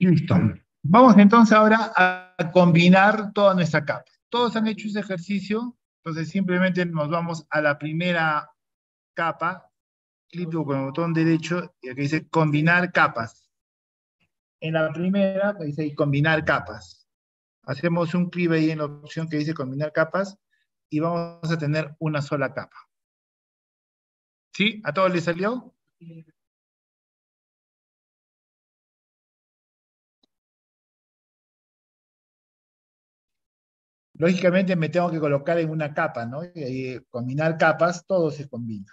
Listo. Vamos entonces ahora a combinar toda nuestra capa. Todos han hecho ese ejercicio, entonces simplemente nos vamos a la primera capa, clic con el botón derecho y aquí dice combinar capas. En la primera dice combinar capas. Hacemos un clic ahí en la opción que dice combinar capas y vamos a tener una sola capa. ¿Sí? ¿A todos les salió? Lógicamente me tengo que colocar en una capa, ¿no? Y combinar capas, todo se combina.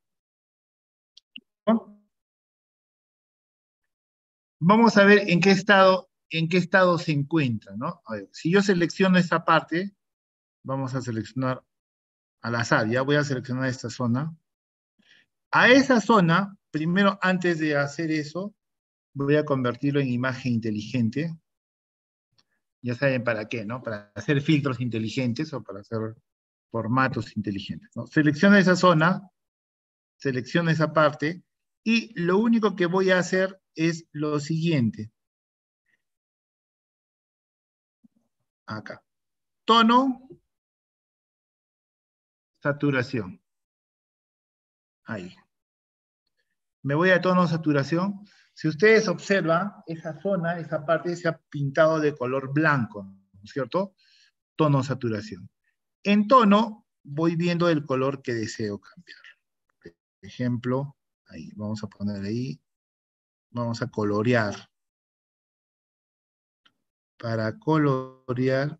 Vamos a ver en qué estado, en qué estado se encuentra, ¿no? si yo selecciono esta parte, vamos a seleccionar al azar, ya voy a seleccionar esta zona. A esa zona, primero antes de hacer eso, voy a convertirlo en imagen inteligente. Ya saben para qué, ¿no? Para hacer filtros inteligentes o para hacer formatos inteligentes. ¿no? Esa zona, selecciona esa parte, y lo único que voy a hacer es lo siguiente. Acá. Tono, saturación. Ahí. Me voy a tono, saturación. Si ustedes observan, esa zona, esa parte se ha pintado de color blanco, ¿no es cierto? Tono, saturación. En tono, voy viendo el color que deseo cambiar. Por ejemplo, ahí, vamos a poner ahí, vamos a colorear. Para colorear,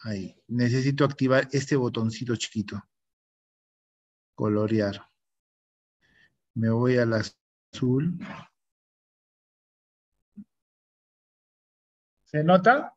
ahí, necesito activar este botoncito chiquito. Colorear. Me voy al azul. ¿Se nota?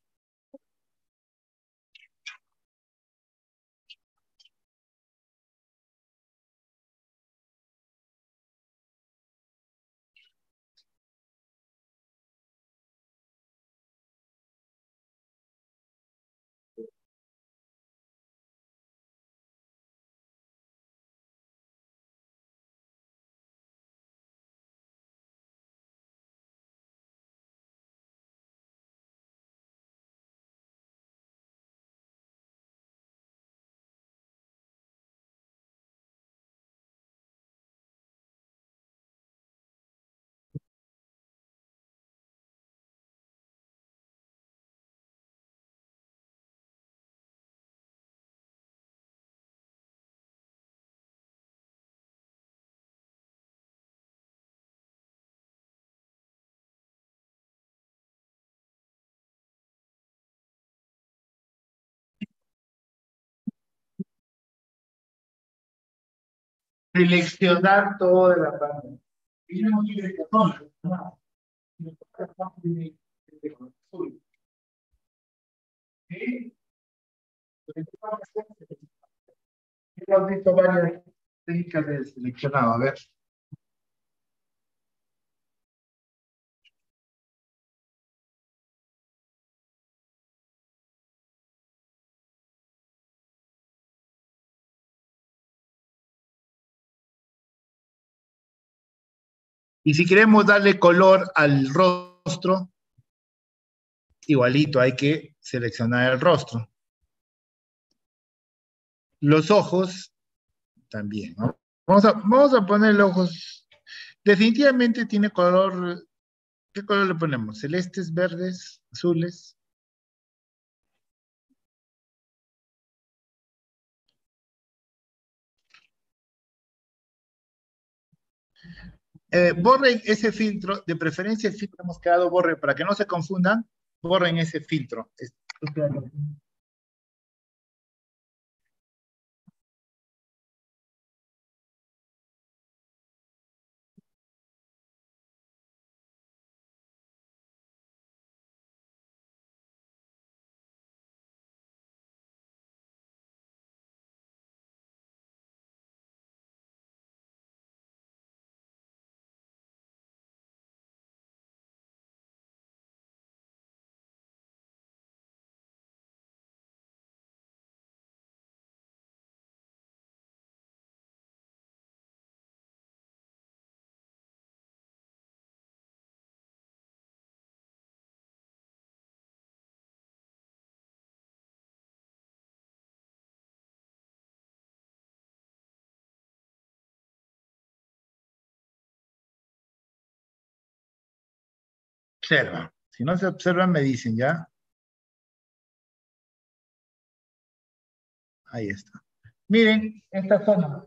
seleccionar todo de la. ¿Sí? Hemos visto varias técnicas de seleccionado. A ver. Y si queremos darle color al rostro, igualito hay que seleccionar el rostro. Los ojos, también, ¿no? Vamos a, vamos a ponerle ojos. Definitivamente tiene color. ¿Qué color le ponemos? ¿Celestes, verdes, azules? Eh, borren ese filtro, de preferencia el filtro hemos quedado borre, para que no se confundan, borren ese filtro. Observa. Si no se observa, me dicen, ¿ya? Ahí está. Miren, esta zona.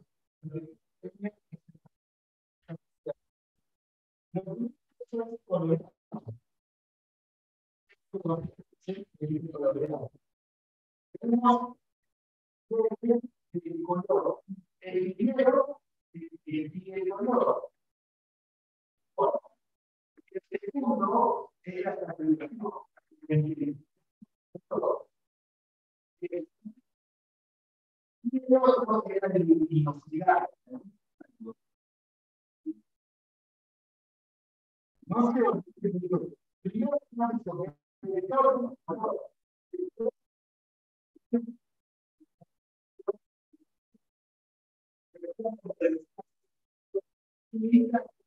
El segundo es el de luminosidad. No primero el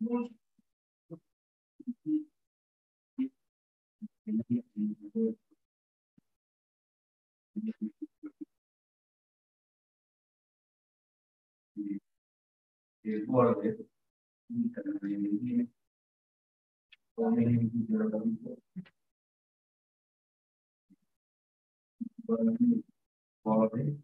borde. borde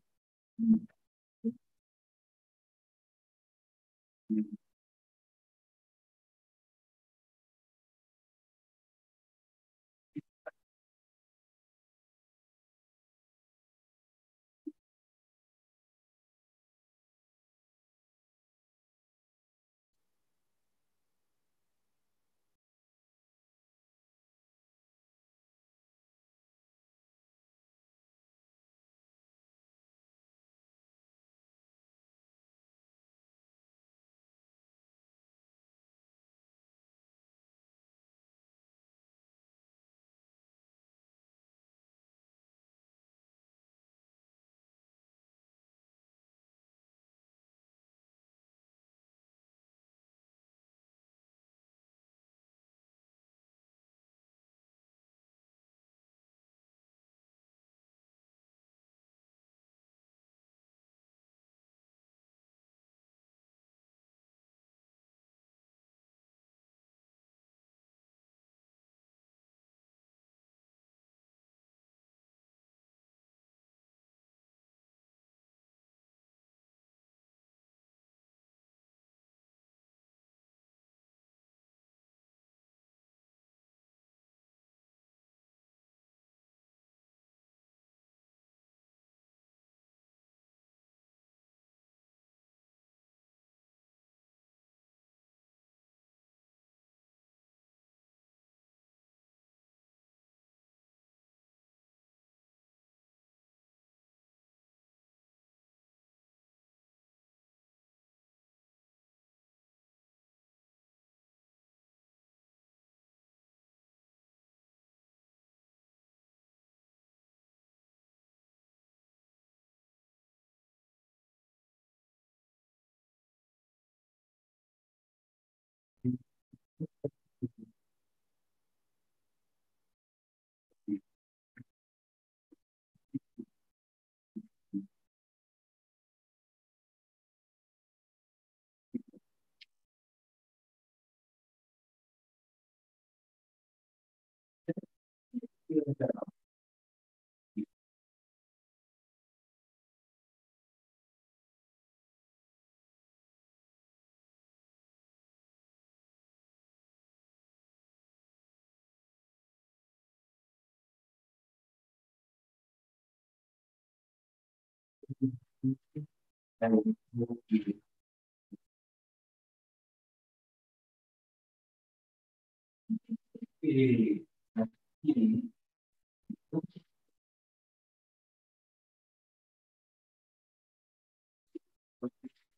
and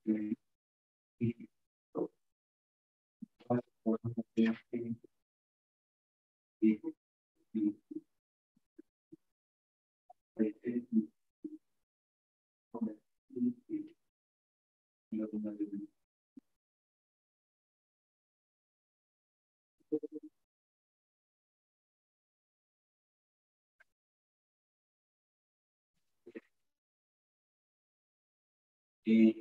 Eh, aquí,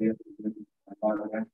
eh,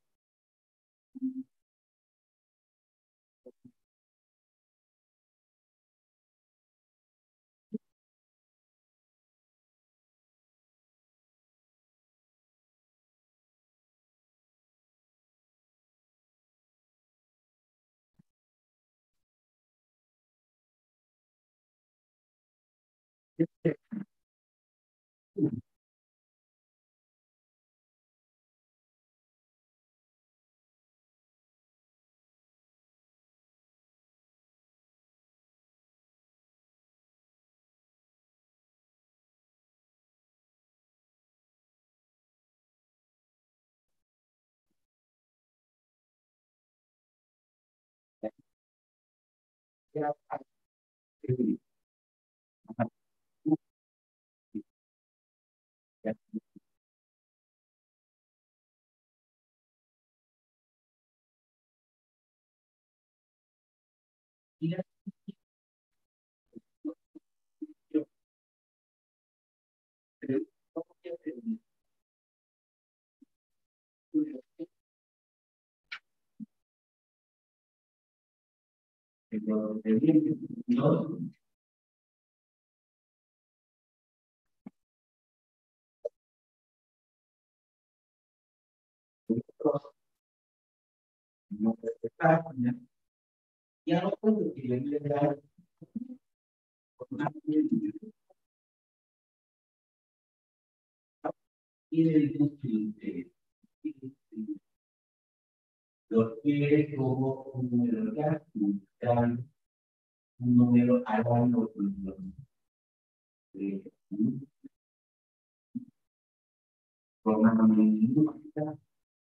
Para mí es No, respetar, ya no puedo que le dar y el lo quiere como un número de un número hablando de programabilidad,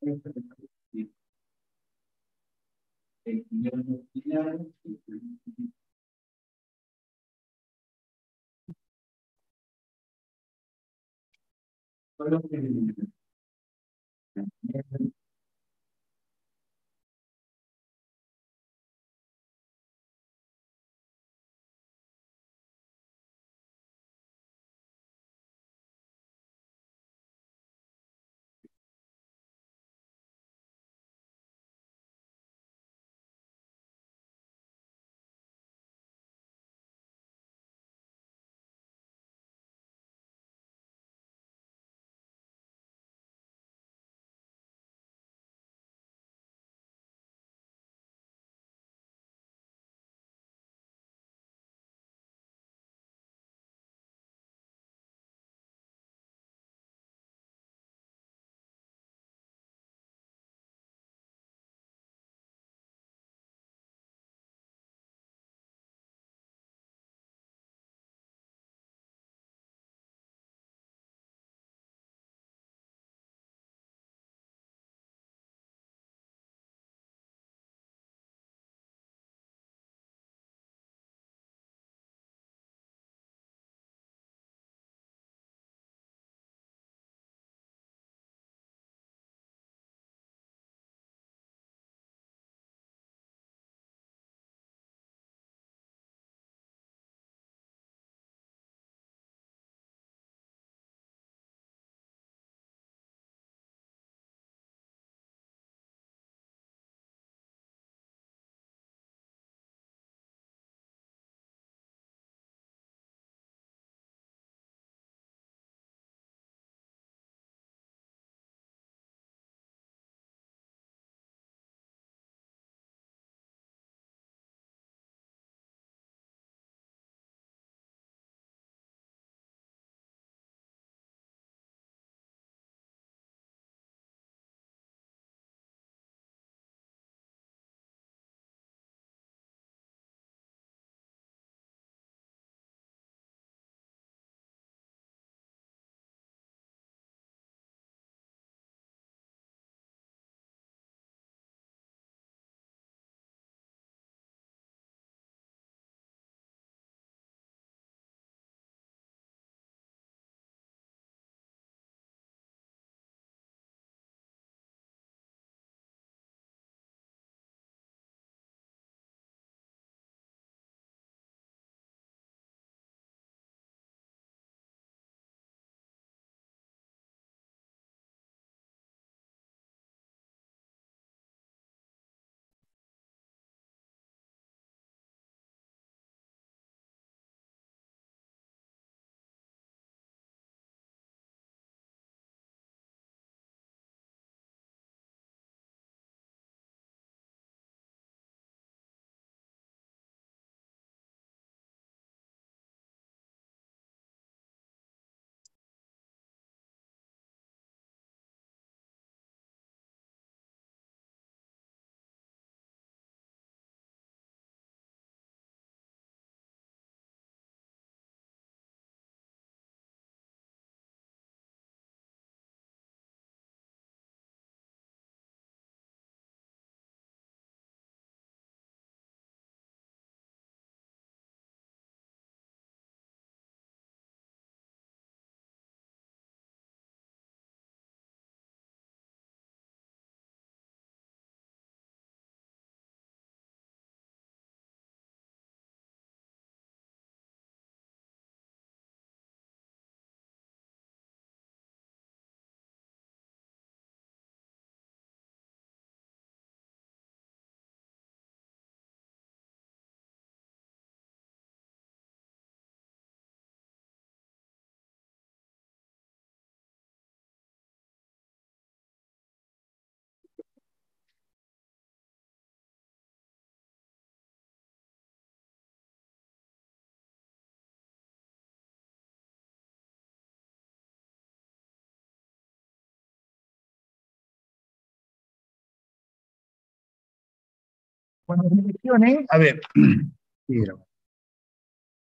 Bueno, Cuando seleccionen, a ver,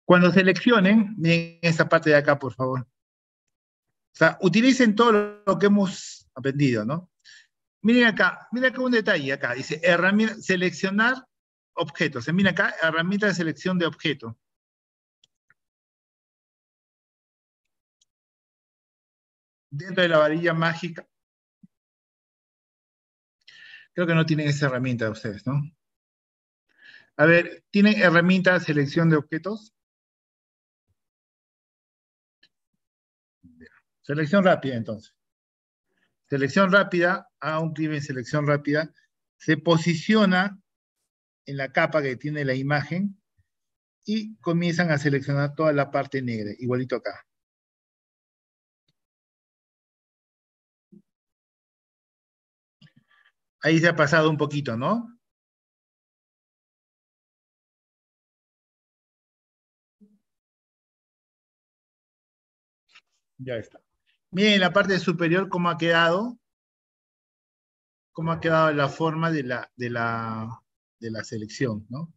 cuando seleccionen, miren esta parte de acá, por favor. O sea, utilicen todo lo que hemos aprendido, ¿no? Miren acá, miren acá un detalle acá, dice herramienta, seleccionar objetos. Miren acá, herramienta de selección de objeto. dentro de la varilla mágica. Creo que no tienen esa herramienta ustedes, ¿no? A ver, ¿tienen herramienta selección de objetos? Selección rápida, entonces. Selección rápida, a un clic en selección rápida, se posiciona en la capa que tiene la imagen y comienzan a seleccionar toda la parte negra, igualito acá. Ahí se ha pasado un poquito, ¿no? Ya está. Miren la parte superior cómo ha quedado. Cómo ha quedado la forma de la, de la, de la selección, ¿no?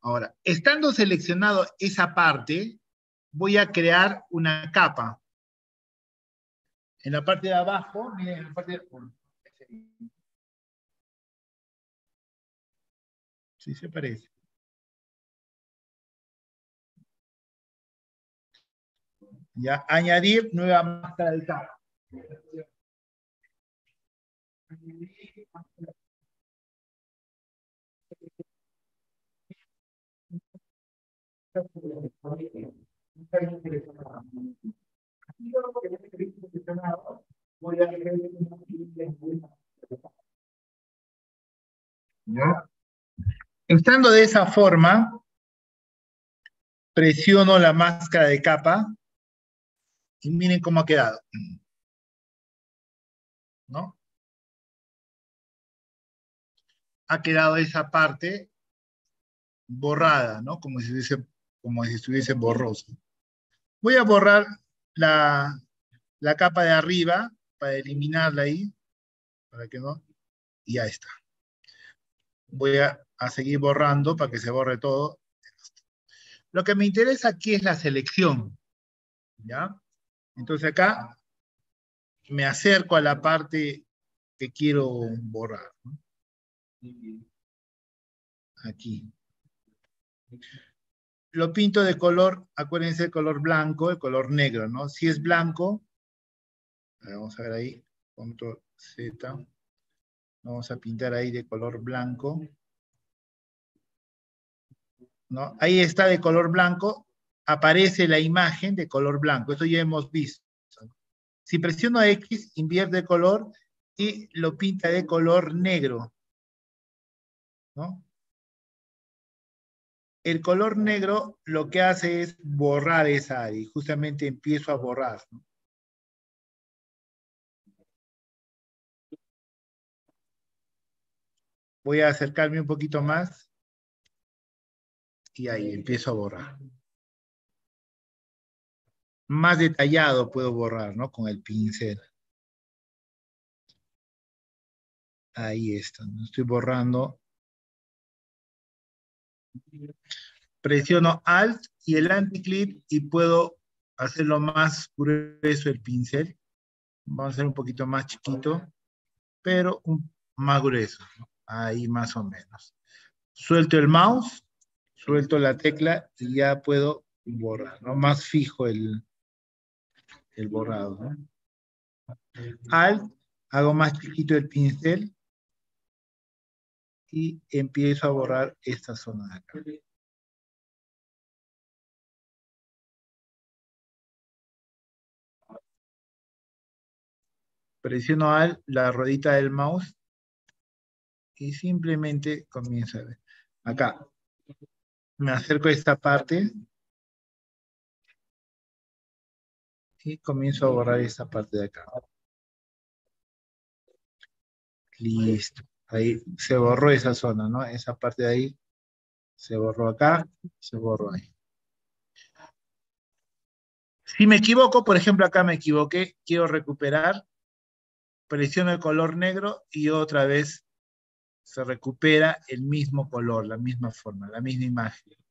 Ahora, estando seleccionado esa parte, voy a crear una capa. En la parte de abajo, miren, en la parte de... Sí se parece. Ya, añadir nueva máscara de capa. ¿Ya? Estando de esa forma, presiono la máscara de capa y miren cómo ha quedado. ¿No? Ha quedado esa parte borrada, ¿no? Como si estuviese, como estuviese borroso. Voy a borrar la, la capa de arriba para eliminarla ahí, para que no, y ya está. Voy a a seguir borrando para que se borre todo. Lo que me interesa aquí es la selección. ¿Ya? Entonces acá me acerco a la parte que quiero borrar. Aquí. Lo pinto de color, acuérdense, el color blanco, el color negro, ¿no? Si es blanco, vamos a ver ahí, control Z, vamos a pintar ahí de color blanco. Ahí está de color blanco, aparece la imagen de color blanco, eso ya hemos visto. Si presiono X, invierte color y lo pinta de color negro. El color negro lo que hace es borrar esa área y justamente empiezo a borrar. Voy a acercarme un poquito más y ahí empiezo a borrar. Más detallado puedo borrar, ¿no? Con el pincel. Ahí está, ¿no? estoy borrando. Presiono Alt y el anticlip y puedo hacerlo más grueso el pincel. Vamos a hacer un poquito más chiquito, pero más grueso. Ahí más o menos. Suelto el mouse suelto la tecla y ya puedo borrar, ¿no? Más fijo el, el borrado. Alt, hago más chiquito el pincel y empiezo a borrar esta zona de acá. Presiono Alt, la rodita del mouse y simplemente comienzo a ver. Acá, me acerco a esta parte y comienzo a borrar esta parte de acá. Listo. Ahí se borró esa zona, ¿no? Esa parte de ahí se borró acá, se borró ahí. Si me equivoco, por ejemplo, acá me equivoqué, quiero recuperar, presiono el color negro y otra vez se recupera el mismo color, la misma forma, la misma imagen.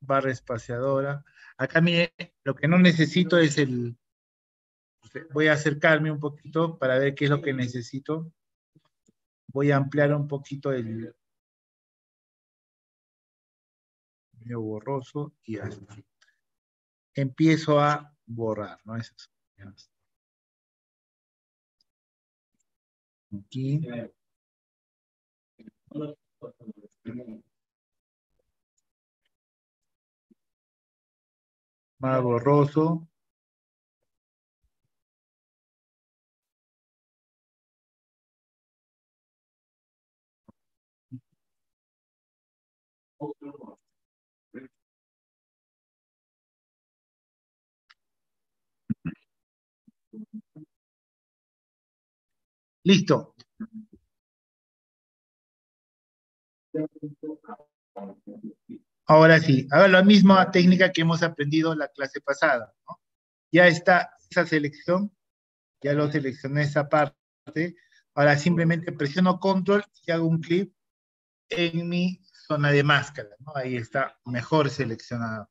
Barra espaciadora. Acá mire, lo que no necesito es el... Voy a acercarme un poquito para ver qué es lo que necesito. Voy a ampliar un poquito el... Medio borroso y así. Empiezo a borrar, ¿no? Esas. Aquí. Más borroso. Listo. Ahora sí, la misma técnica que hemos aprendido en la clase pasada. Ya está esa selección, ya lo seleccioné esa parte. Ahora simplemente presiono control y hago un clic en mi zona de máscara. Ahí está mejor seleccionado.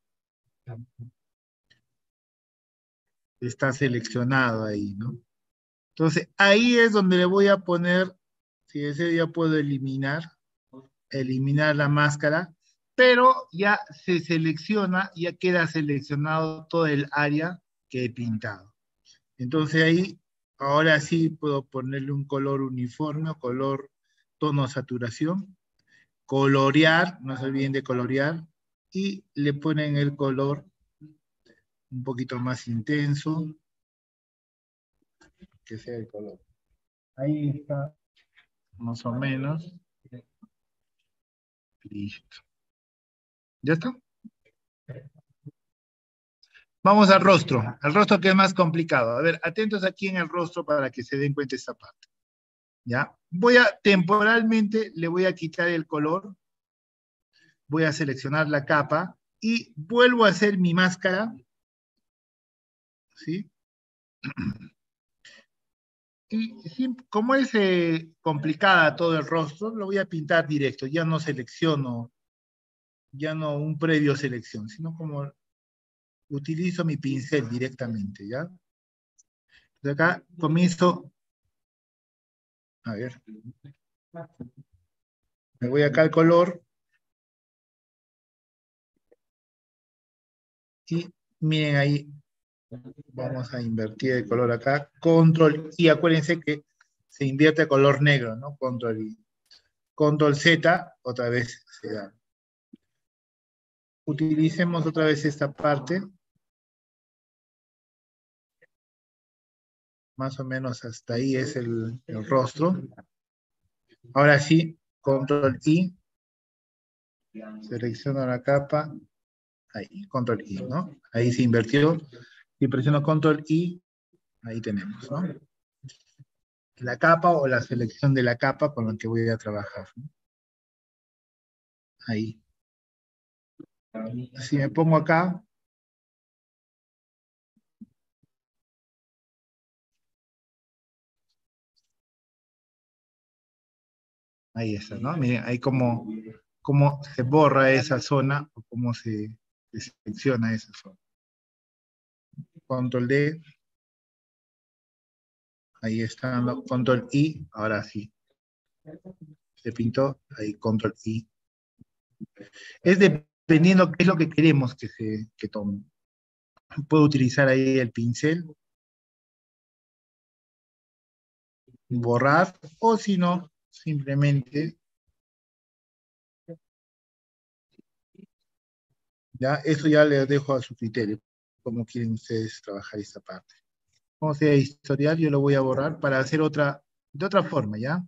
Está seleccionado ahí, ¿no? Entonces, ahí es donde le voy a poner, si ese ya puedo eliminar, eliminar la máscara, pero ya se selecciona, ya queda seleccionado todo el área que he pintado. Entonces ahí, ahora sí puedo ponerle un color uniforme, color tono saturación, colorear, no se olviden de colorear, y le ponen el color un poquito más intenso, que sea el color. Ahí está, más o menos. Listo. ¿Ya está? Vamos al rostro, al rostro que es más complicado. A ver, atentos aquí en el rostro para que se den cuenta esta parte. ¿Ya? Voy a, temporalmente, le voy a quitar el color, voy a seleccionar la capa y vuelvo a hacer mi máscara. ¿Sí? Y como es eh, complicada todo el rostro, lo voy a pintar directo. Ya no selecciono, ya no un previo selección, sino como utilizo mi pincel directamente, ¿ya? De acá comienzo, a ver, me voy acá al color y miren ahí Vamos a invertir el color acá. Control y acuérdense que se invierte color negro, ¿no? Control y Control Z, otra vez se da. Utilicemos otra vez esta parte. Más o menos hasta ahí es el, el rostro. Ahora sí, Control I. Selecciono la capa. Ahí, Control I, ¿no? Ahí se invirtió y presiono control I, ahí tenemos, ¿no? La capa o la selección de la capa con la que voy a trabajar. Ahí. Si me pongo acá, Ahí está, ¿no? Miren, ahí como, como se borra esa zona o cómo se, se selecciona esa zona. Control D. Ahí está, control I, ahora sí. Se pintó, ahí control I. Es dependiendo qué es lo que queremos que se que tome. Puedo utilizar ahí el pincel. Borrar, o si no, simplemente ya, eso ya le dejo a su criterio cómo quieren ustedes trabajar esta parte. Como sea historial, yo lo voy a borrar para hacer otra, de otra forma, ¿ya?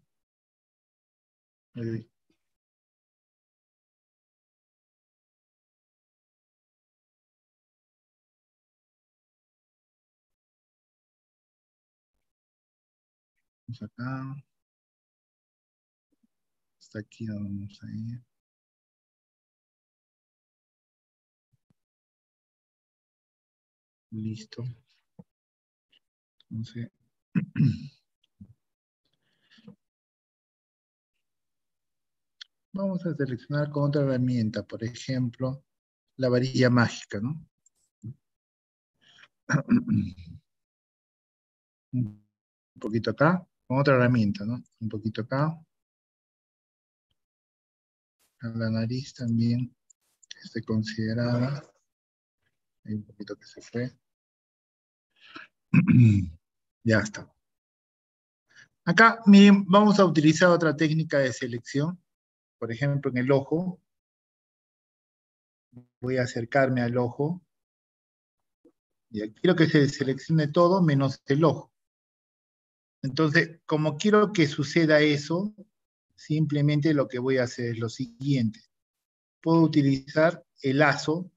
Acá. Hasta aquí vamos a ir. Listo. Entonces, vamos a seleccionar con otra herramienta, por ejemplo, la varilla mágica, ¿no? Un poquito acá, con otra herramienta, ¿no? Un poquito acá. La nariz también esté considerada. Hay un poquito que se fue. ya está. Acá, vamos a utilizar otra técnica de selección. Por ejemplo, en el ojo. Voy a acercarme al ojo. Y quiero que se seleccione todo menos el ojo. Entonces, como quiero que suceda eso, simplemente lo que voy a hacer es lo siguiente. Puedo utilizar el lazo,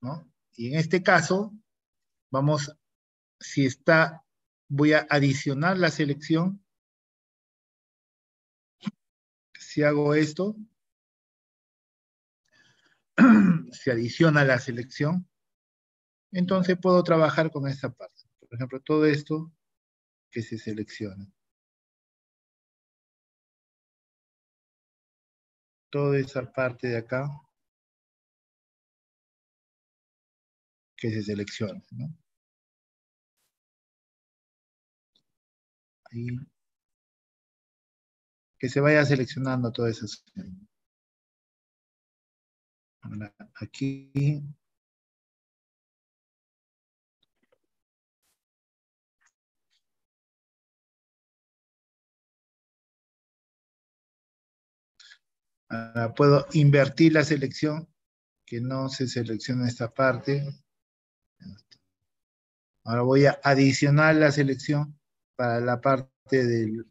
¿no? Y en este caso, vamos, si está, voy a adicionar la selección. Si hago esto, se adiciona la selección, entonces puedo trabajar con esta parte. Por ejemplo, todo esto que se selecciona. Toda esa parte de acá que se selecciona. ¿no? Ahí. Que se vaya seleccionando todas esas. aquí Ahora puedo invertir la selección, que no se selecciona esta parte. Ahora voy a adicionar la selección para la parte del...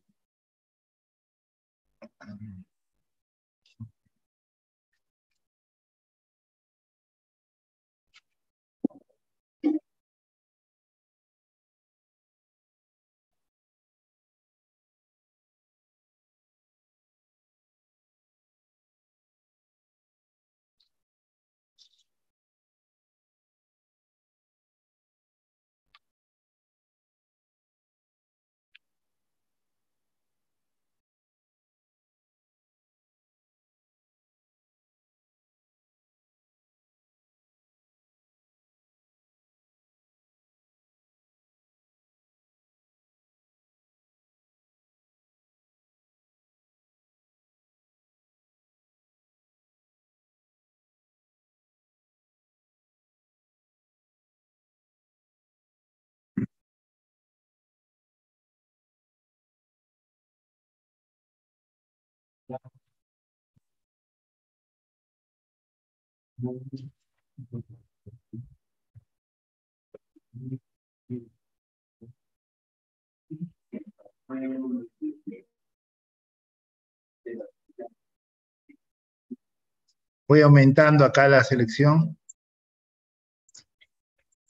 Voy aumentando acá la selección.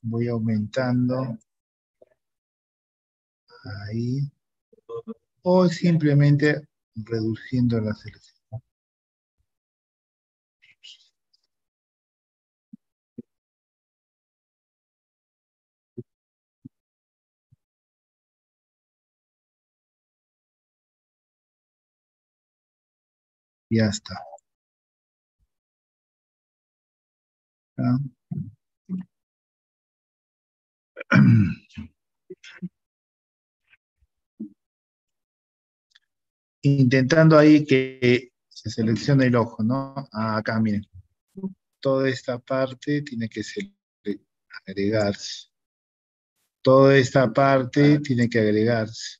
Voy aumentando. Ahí. O simplemente reduciendo la selección. Ya está. ¿Ah? Intentando ahí que se seleccione el ojo, ¿no? Acá, miren. Toda esta parte tiene que agregarse. Toda esta parte tiene que agregarse.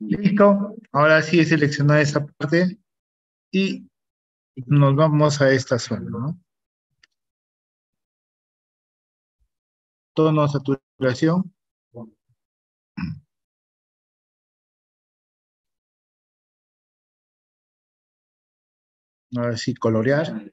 Listo. Ahora sí he seleccionado esa parte y nos vamos a esta zona, ¿no? Tono, saturación. Ahora sí, colorear.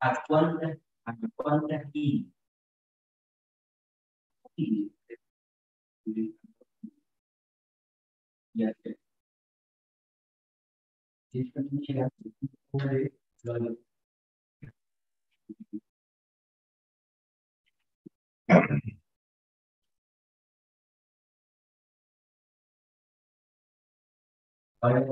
Actualmente, actualmente aquí. Ya que. Si Yeah. I am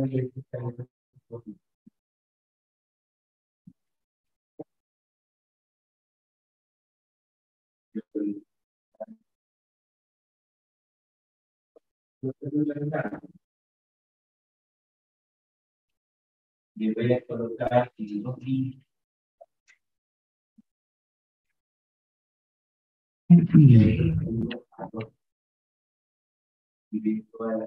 lo Ahora voy a explicar Le voy